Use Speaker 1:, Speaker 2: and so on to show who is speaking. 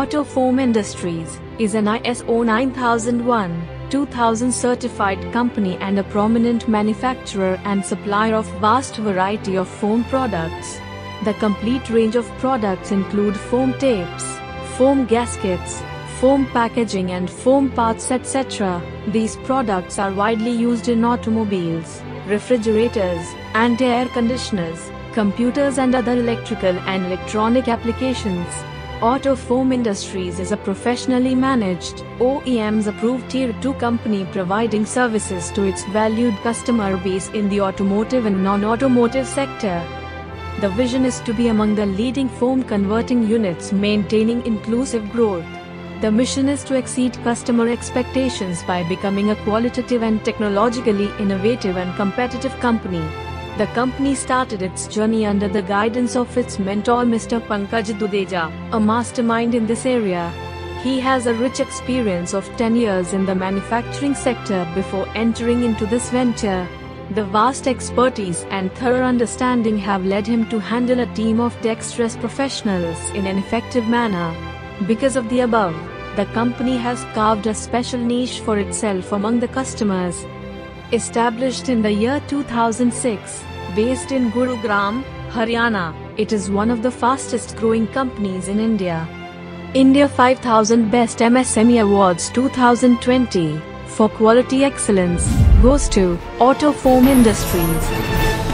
Speaker 1: Autofoam Industries is an ISO 9001 2000 certified company and a prominent manufacturer and supplier of vast variety of foam products. The complete range of products include foam tapes, foam gaskets, foam packaging and foam parts etc. These products are widely used in automobiles, refrigerators, and air conditioners, computers and other electrical and electronic applications. Autofoam Industries is a professionally managed, OEMs approved Tier 2 company providing services to its valued customer base in the automotive and non-automotive sector. The vision is to be among the leading foam converting units maintaining inclusive growth. The mission is to exceed customer expectations by becoming a qualitative and technologically innovative and competitive company. The company started its journey under the guidance of its mentor Mr. Pankaj Dudeja, a mastermind in this area. He has a rich experience of 10 years in the manufacturing sector before entering into this venture. The vast expertise and thorough understanding have led him to handle a team of dexterous professionals in an effective manner. Because of the above, the company has carved a special niche for itself among the customers. Established in the year 2006, based in Gurugram, Haryana, it is one of the fastest growing companies in India. India 5000 Best MSME Awards 2020 for quality excellence goes to Autofoam Industries.